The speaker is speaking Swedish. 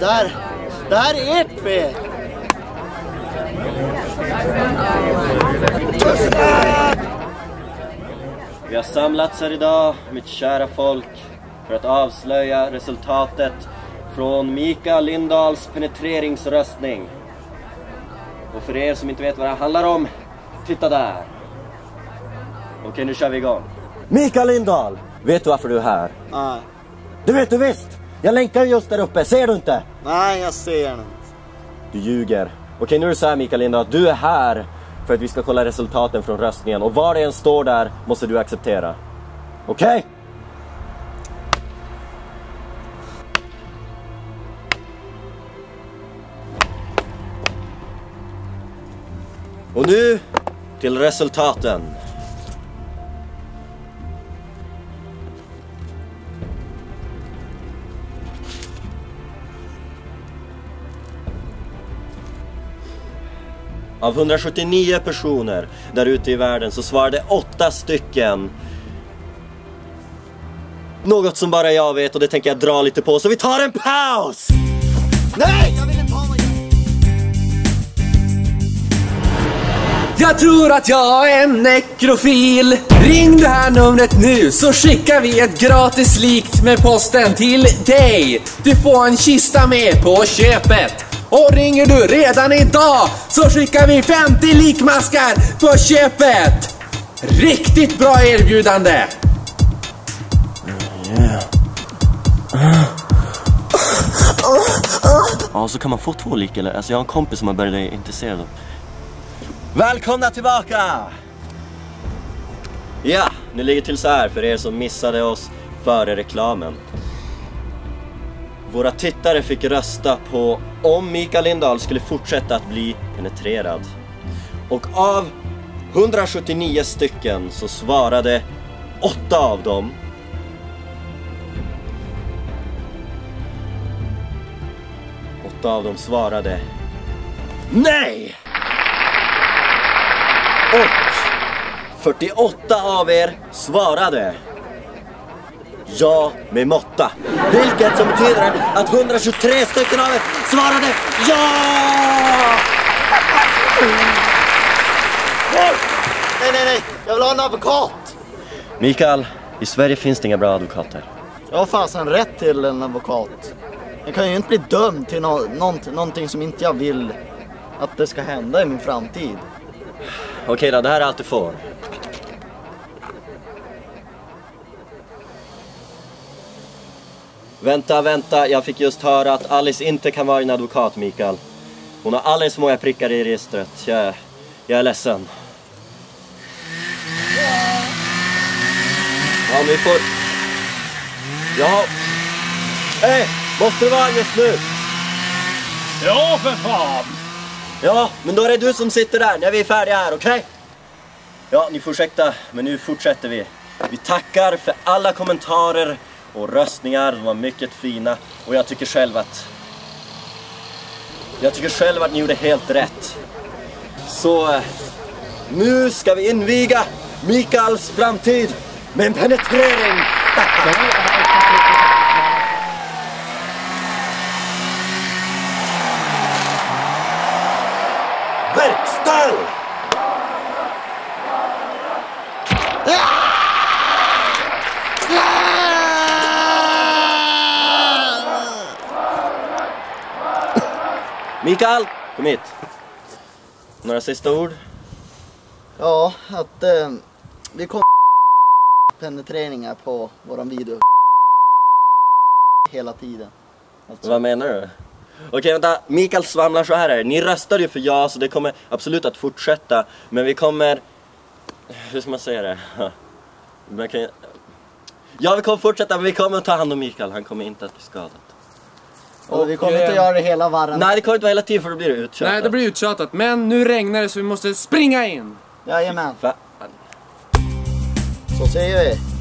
Det här, det här är ert fel! Vi har samlats här idag, mitt kära folk, för att avslöja resultatet från Mikael Lindahls penetreringsröstning. Och för er som inte vet vad det handlar om, titta där. Okej, nu kör vi igång. Mikael Lindahl! Vet du varför du är här? Nej, Det vet du visst! Jag länkar just där uppe, ser du inte? nej jag ser inte. Du ljuger. Okej, nu är det så här Mikael Lindahl, att du är här för att vi ska kolla resultaten från röstningen och vad det än står där måste du acceptera. Okej? Och nu till resultaten. Av 179 personer där ute i världen så svarade åtta stycken något som bara jag vet och det tänker jag dra lite på så vi tar en paus! Nej! Jag vill inte ha Jag tror att jag är en nekrofil. Ring det här numret nu så skickar vi ett gratis likt med posten till dig. Du får en kista med på köpet. Och ringer du redan idag så skickar vi 50 likmaskar på köpet. Riktigt bra erbjudande! Ja, så kan man få två lik eller? Alltså jag har en kompis som har börjat intresserad av. Välkomna tillbaka! Ja, nu ligger till så här för er som missade oss före reklamen. Våra tittare fick rösta på om Mikael Lindahl skulle fortsätta att bli penetrerad. Och av 179 stycken så svarade 8 av dem Åtta av dem svarade NEJ! Och 48 av er svarade Ja med måtta. Vilket som betyder att 123 stycken av er svarade Ja! Nej, nej, nej! Jag vill ha en advokat! Mikael, i Sverige finns det inga bra advokater. Jag har fasen rätt till en advokat. Jag kan ju inte bli dömd till nå nånt någonting som inte jag vill att det ska hända i min framtid. Okej då, det här är allt du får. Vänta, vänta. Jag fick just höra att Alice inte kan vara en advokat, Mikael. Hon har alldeles för många prickar i registret. Jag, jag är ledsen. Ja, vi får... Ja. Hej! Måste det vara just nu? Ja, för fan! Ja, men då är det du som sitter där när vi är färdiga här, okej? Ja, ni får ursäkta, men nu fortsätter vi. Vi tackar för alla kommentarer och röstningar, de var mycket fina. Och jag tycker själv att... Jag tycker själv att ni gjorde helt rätt. Så... Eh, nu ska vi inviga Mikaels framtid med en penetrering! Verkställ! Mikael, kom hit. Några sista ord? Ja, att eh, vi kommer penetreringar på våran video hela tiden. Alltså, Vad menar du? Okej vänta, Mikael svamlar så här. Ni röstade ju för ja så det kommer absolut att fortsätta. Men vi kommer... Hur ska man säga det? Man kan... Ja vi kommer fortsätta men vi kommer att ta hand om Mikael. Han kommer inte att bli skadad. Och vi kommer inte eh, göra det hela varren. Nej det kommer inte vara hela tiden för då blir det uttjatat. Nej, det blir uttjatat. Men nu regnar det så vi måste springa in. Jajamän, Fan. så säger vi.